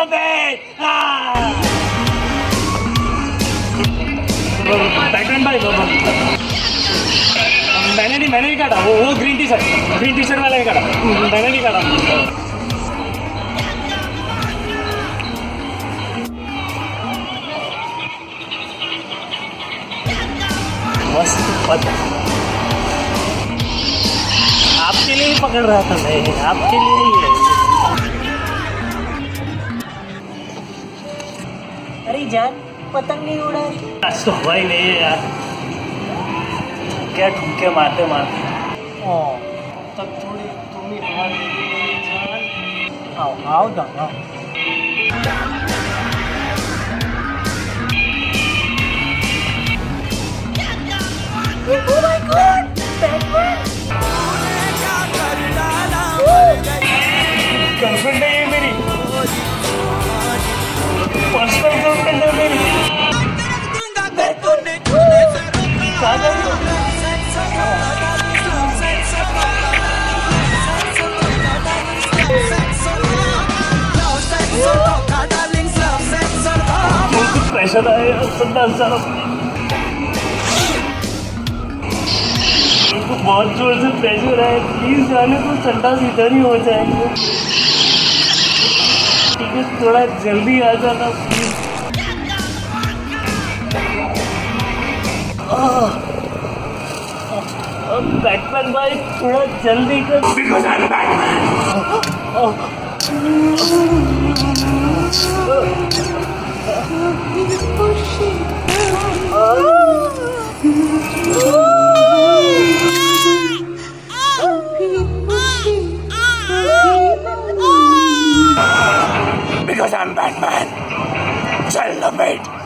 Celebrate! Batman भाई मैंने नहीं मैंने नहीं काटा वो वो green T shirt green T shirt वाला ही काटा मैंने नहीं काटा मस्त आपके लिए ही पकड़ रहा था मैं, आपके लिए ही है अरे जान पतंग नहीं उड़ा रही आज तो हुआ ही नहीं है यार। क्या ठुमके मारते मारते। ओ। तब थोड़ी तुम ही हार जान। आओ आओ दादा मुझको बहुत ज़ोर से प्रेशर आया प्लीज़ जाने तो संडास इधर ही हो जाएँगे ठीक है थोड़ा जल्दी आ जाना प्लीज़ बैटमैन भाई थोड़ा जल्दी कर because I am Because I'm Batman. Celebrate.